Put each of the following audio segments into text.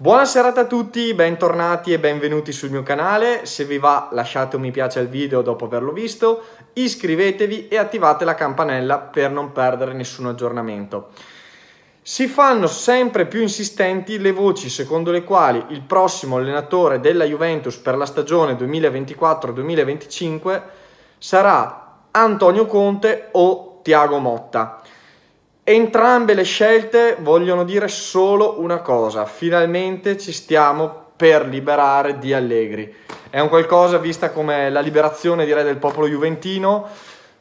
Buona serata a tutti, bentornati e benvenuti sul mio canale. Se vi va lasciate un mi piace al video dopo averlo visto, iscrivetevi e attivate la campanella per non perdere nessun aggiornamento. Si fanno sempre più insistenti le voci secondo le quali il prossimo allenatore della Juventus per la stagione 2024-2025 sarà Antonio Conte o Tiago Motta. Entrambe le scelte vogliono dire solo una cosa, finalmente ci stiamo per liberare di Allegri. È un qualcosa vista come la liberazione direi del popolo juventino,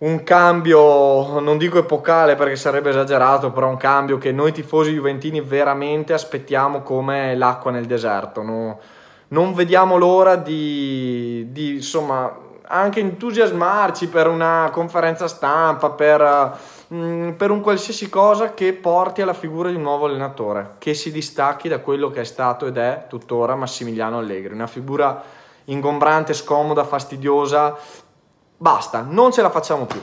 un cambio, non dico epocale perché sarebbe esagerato, però un cambio che noi tifosi juventini veramente aspettiamo come l'acqua nel deserto. No? Non vediamo l'ora di, di insomma anche entusiasmarci per una conferenza stampa, per, mm, per, un qualsiasi cosa che porti alla figura di un nuovo allenatore, che si distacchi da quello che è stato ed è tuttora Massimiliano Allegri, una figura ingombrante, scomoda, fastidiosa, basta, non ce la facciamo più.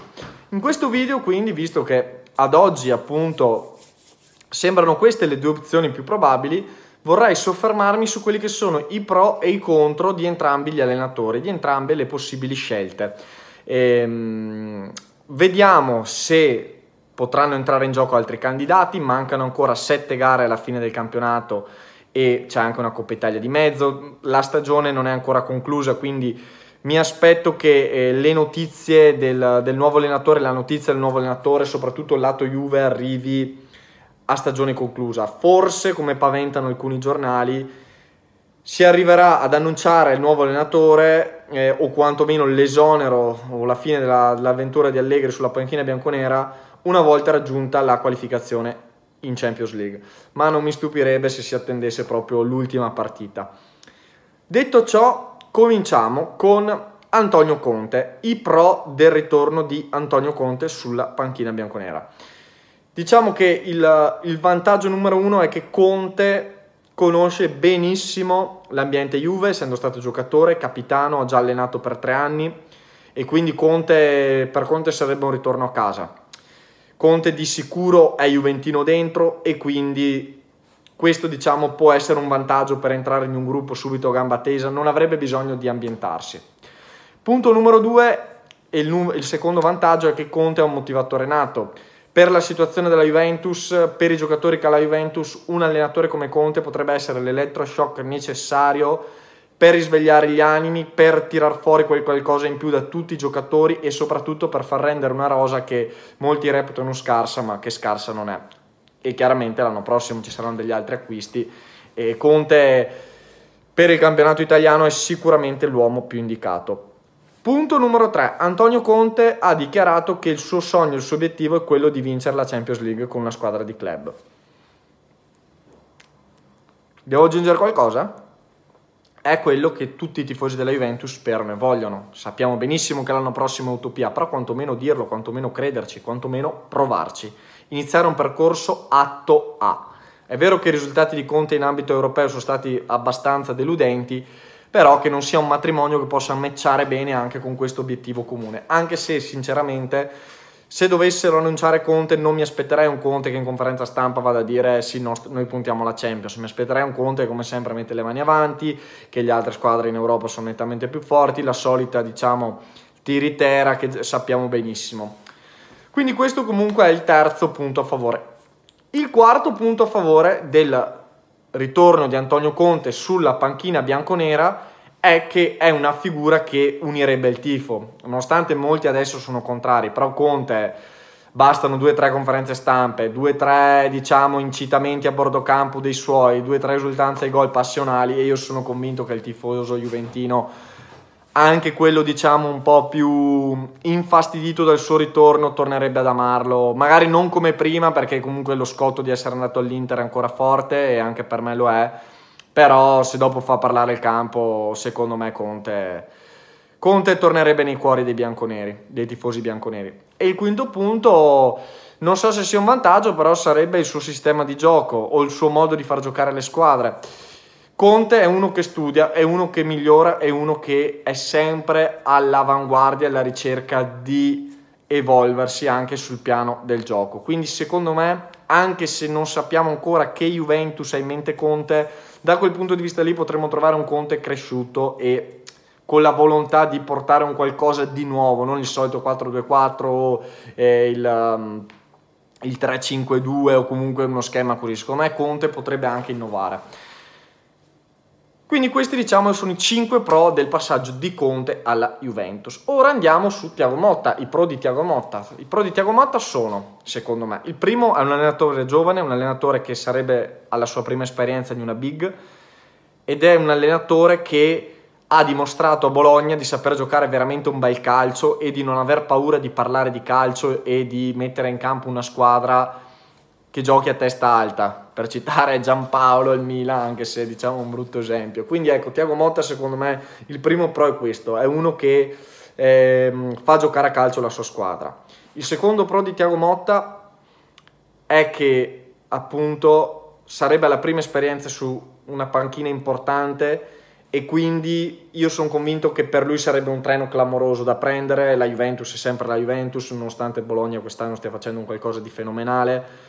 In questo video quindi, visto che ad oggi appunto sembrano queste le due opzioni più probabili, vorrei soffermarmi su quelli che sono i pro e i contro di entrambi gli allenatori, di entrambe le possibili scelte. Ehm, vediamo se potranno entrare in gioco altri candidati, mancano ancora sette gare alla fine del campionato e c'è anche una Coppa Italia di mezzo, la stagione non è ancora conclusa, quindi mi aspetto che eh, le notizie del, del, nuovo allenatore, la notizia del nuovo allenatore, soprattutto il lato Juve, arrivi a stagione conclusa. Forse, come paventano alcuni giornali, si arriverà ad annunciare il nuovo allenatore eh, o quantomeno l'esonero o la fine della, dell'avventura di Allegri sulla panchina bianconera una volta raggiunta la qualificazione in Champions League. Ma non mi stupirebbe se si attendesse proprio l'ultima partita. Detto ciò, cominciamo con Antonio Conte, i pro del ritorno di Antonio Conte sulla panchina bianconera. Diciamo che il, il vantaggio numero uno è che Conte conosce benissimo l'ambiente Juve, essendo stato giocatore, capitano, ha già allenato per tre anni e quindi Conte, per Conte sarebbe un ritorno a casa. Conte di sicuro è Juventino dentro e quindi questo diciamo può essere un vantaggio per entrare in un gruppo subito a gamba tesa, non avrebbe bisogno di ambientarsi. Punto numero due, il, il secondo vantaggio è che Conte è un motivatore nato per la situazione della Juventus, per i giocatori che ha la Juventus, un allenatore come Conte potrebbe essere l'elettroshock necessario per risvegliare gli animi, per tirar fuori quel qualcosa in più da tutti i giocatori e soprattutto per far rendere una rosa che molti reputano scarsa, ma che scarsa non è. E chiaramente l'anno prossimo ci saranno degli altri acquisti e Conte per il campionato italiano è sicuramente l'uomo più indicato. Punto numero 3. Antonio Conte ha dichiarato che il suo sogno, il suo obiettivo è quello di vincere la Champions League con una squadra di club. Devo aggiungere qualcosa? È quello che tutti i tifosi della Juventus sperano e vogliono. Sappiamo benissimo che l'anno prossimo è utopia, però quantomeno dirlo, quantomeno crederci, quantomeno provarci. Iniziare un percorso atto A. È vero che i risultati di Conte in ambito europeo sono stati abbastanza deludenti, però che non sia un matrimonio che possa matchare bene anche con questo obiettivo comune. Anche se sinceramente se dovessero annunciare Conte non mi aspetterei un Conte che in conferenza stampa vada a dire sì noi puntiamo alla Champions, mi aspetterei un Conte che come sempre mette le mani avanti, che le altre squadre in Europa sono nettamente più forti, la solita diciamo tiritera che sappiamo benissimo. Quindi questo comunque è il terzo punto a favore. Il quarto punto a favore del ritorno di Antonio Conte sulla panchina bianconera è che è una figura che unirebbe il tifo. Nonostante molti adesso sono contrari, però Conte bastano due o tre conferenze stampe, due o tre diciamo incitamenti a bordo campo dei suoi, due o tre esultanze ai gol passionali e io sono convinto che il tifoso juventino anche quello diciamo un po' più infastidito dal suo ritorno tornerebbe ad amarlo, magari non come prima perché comunque lo scotto di essere andato all'Inter è ancora forte e anche per me lo è, però se dopo fa parlare il campo secondo me Conte, Conte tornerebbe nei cuori dei bianconeri, dei tifosi bianconeri. E il quinto punto, non so se sia un vantaggio, però sarebbe il suo sistema di gioco o il suo modo di far giocare le squadre Conte è uno che studia, è uno che migliora, è uno che è sempre all'avanguardia, alla ricerca di evolversi anche sul piano del gioco. Quindi secondo me anche se non sappiamo ancora che Juventus ha in mente Conte, da quel punto di vista lì potremmo trovare un Conte cresciuto e con la volontà di portare un qualcosa di nuovo, non il solito 4-2-4 o eh, il, um, il 3-5-2 o comunque uno schema così. Secondo me Conte potrebbe anche innovare. Quindi questi diciamo sono i 5 pro del passaggio di Conte alla Juventus. Ora andiamo su Tiago Motta, i pro di Tiago Motta. I pro di Tiago Motta sono, secondo me, il primo è un allenatore giovane, un allenatore che sarebbe alla sua prima esperienza di una big ed è un allenatore che ha dimostrato a Bologna di saper giocare veramente un bel calcio e di non aver paura di parlare di calcio e di mettere in campo una squadra che giochi a testa alta, per citare Giampaolo e il Milan, anche se diciamo un brutto esempio. Quindi ecco, Tiago Motta secondo me il primo pro è questo, è uno che eh, fa giocare a calcio la sua squadra. Il secondo pro di Tiago Motta è che appunto sarebbe la prima esperienza su una panchina importante e quindi io sono convinto che per lui sarebbe un treno clamoroso da prendere, la Juventus è sempre la Juventus, nonostante Bologna quest'anno stia facendo un qualcosa di fenomenale,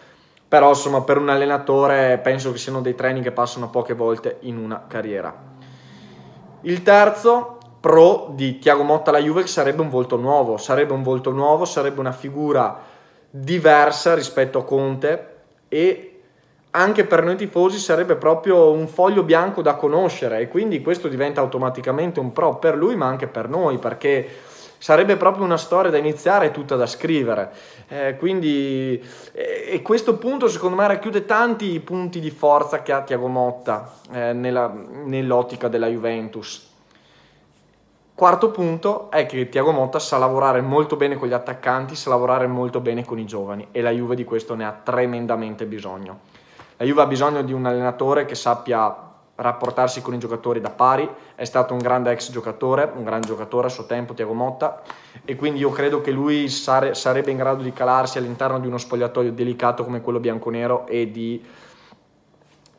però insomma per un allenatore penso che siano dei treni che passano poche volte in una carriera. Il terzo pro di Tiago Motta alla Juve sarebbe un volto nuovo, sarebbe un volto nuovo, sarebbe una figura diversa rispetto a Conte e anche per noi tifosi sarebbe proprio un foglio bianco da conoscere e quindi questo diventa automaticamente un pro per lui ma anche per noi perché sarebbe proprio una storia da iniziare tutta da scrivere eh, quindi e questo punto secondo me racchiude tanti punti di forza che ha Tiago Motta eh, nella, nell'ottica della Juventus Quarto punto è che Tiago Motta sa lavorare molto bene con gli attaccanti, sa lavorare molto bene con i giovani e la Juve di questo ne ha tremendamente bisogno. La Juve ha bisogno di un allenatore che sappia rapportarsi con i giocatori da pari, è stato un grande ex giocatore, un grande giocatore a suo tempo, Tiago Motta, e quindi io credo che lui sare, sarebbe in grado di calarsi all'interno di uno spogliatoio delicato come quello bianconero e di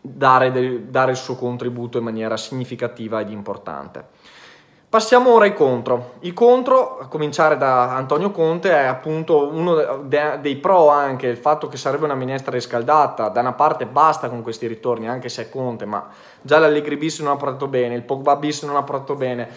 dare, dare il suo contributo in maniera significativa ed importante. Passiamo ora ai contro. I contro, a cominciare da Antonio Conte, è appunto uno dei pro anche il fatto che sarebbe una minestra riscaldata. Da una parte basta con questi ritorni, anche se è Conte, ma già l'Allegri bis non ha portato bene, il Pogba bis non ha portato bene.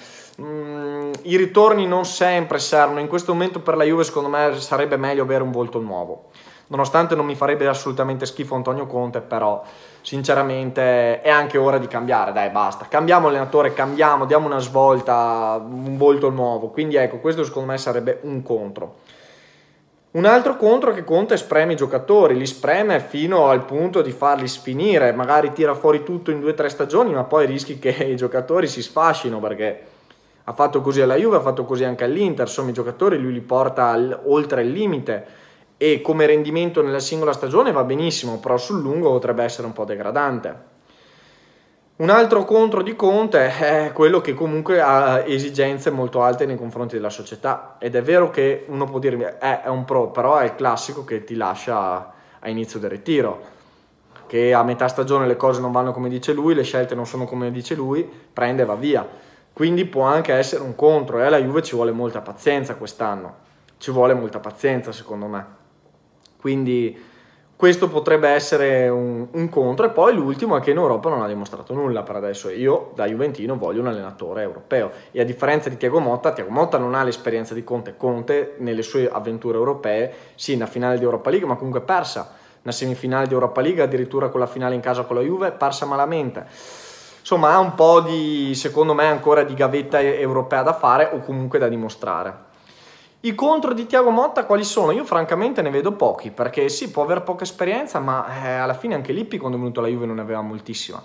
Mm, I ritorni non sempre servono. In questo momento per la Juve, secondo me, sarebbe meglio avere un volto nuovo. Nonostante non mi farebbe assolutamente schifo Antonio Conte, però sinceramente è anche ora di cambiare, dai basta, cambiamo allenatore, cambiamo, diamo una svolta, un volto nuovo, quindi ecco questo secondo me sarebbe un contro. Un altro contro è che Conte spreme i giocatori, li spreme fino al punto di farli sfinire, magari tira fuori tutto in due o tre stagioni, ma poi rischi che i giocatori si sfascino perché ha fatto così alla Juve, ha fatto così anche all'Inter, insomma i giocatori lui li porta oltre il limite e come rendimento nella singola stagione va benissimo, però sul lungo potrebbe essere un po' degradante. Un altro contro di Conte è quello che comunque ha esigenze molto alte nei confronti della società ed è vero che uno può dirmi eh, è un pro, però è il classico che ti lascia a inizio del ritiro, che a metà stagione le cose non vanno come dice lui, le scelte non sono come dice lui, prende e va via. Quindi può anche essere un contro e alla Juve ci vuole molta pazienza quest'anno, ci vuole molta pazienza secondo me. Quindi questo potrebbe essere un, un, contro. E poi l'ultimo è che in Europa non ha dimostrato nulla per adesso. Io da Juventino voglio un allenatore europeo. E a differenza di Tiago Motta, Tiago Motta non ha l'esperienza di Conte. Conte nelle sue avventure europee, sì, una finale di Europa League, ma comunque persa. Una semifinale di Europa League, addirittura con la finale in casa con la Juve, persa malamente. Insomma, ha un po' di, secondo me, ancora di gavetta europea da fare o comunque da dimostrare. I contro di Tiago Motta quali sono? Io francamente ne vedo pochi, perché sì, può avere poca esperienza, ma eh, alla fine anche Lippi quando è venuto alla Juve non ne aveva moltissima.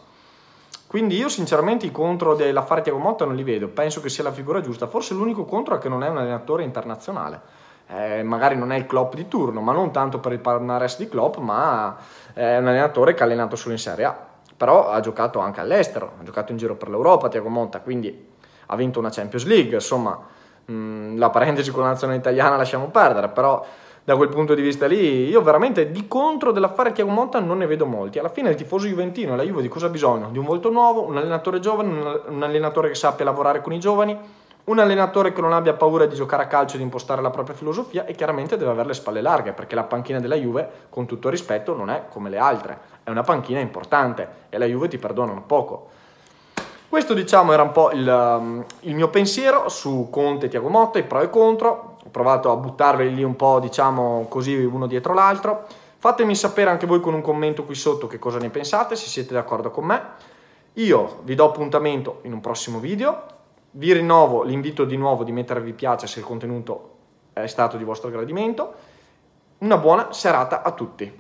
Quindi io sinceramente i contro dell'affare Tiago Motta non li vedo, penso che sia la figura giusta. Forse l'unico contro è che non è un allenatore internazionale. Eh, magari non è il Klopp di turno, ma non tanto per il palmarès di Klopp, ma è un allenatore che ha allenato solo in Serie A. Però ha giocato anche all'estero, ha giocato in giro per l'Europa Tiago Motta, quindi ha vinto una Champions League, insomma Mm, la parentesi con la nazionale italiana lasciamo perdere, però da quel punto di vista lì io veramente di contro dell'affare Tiago Motta non ne vedo molti. Alla fine il tifoso juventino e la Juve di cosa ha bisogno? Di un volto nuovo, un allenatore giovane, un allenatore che sappia lavorare con i giovani, un allenatore che non abbia paura di giocare a calcio e di impostare la propria filosofia e chiaramente deve avere le spalle larghe perché la panchina della Juve, con tutto rispetto, non è come le altre, è una panchina importante e la Juve ti perdonano poco. Questo diciamo era un po' il, um, il mio pensiero su Conte e Tiago Motta, i pro e i contro, ho provato a buttarveli lì un po' diciamo così uno dietro l'altro. Fatemi sapere anche voi con un commento qui sotto che cosa ne pensate, se siete d'accordo con me. Io vi do appuntamento in un prossimo video, vi rinnovo l'invito di nuovo di mettere vi piace se il contenuto è stato di vostro gradimento. Una buona serata a tutti.